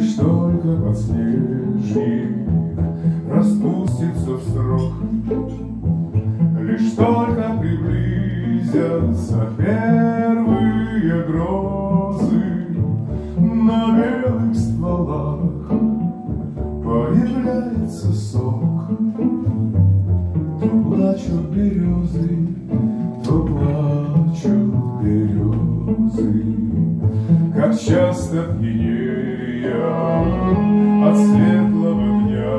Лишь только подснежник распустится в срок, Лишь только приблизятся первые грозы На белых стволах появляется сок. То плачут березы, то плачут березы, Как часто от светлого дня.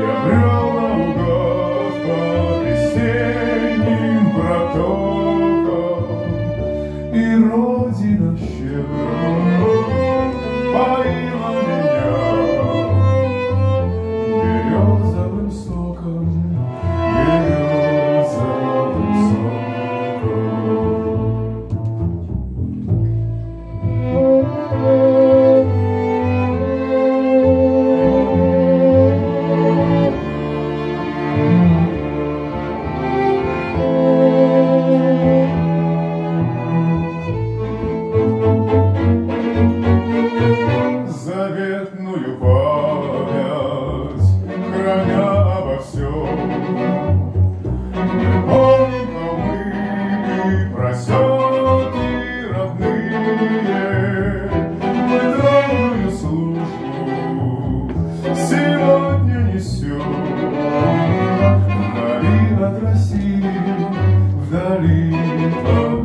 Я брел на наугад по весенним протокам, и Родина щедра красив вдали от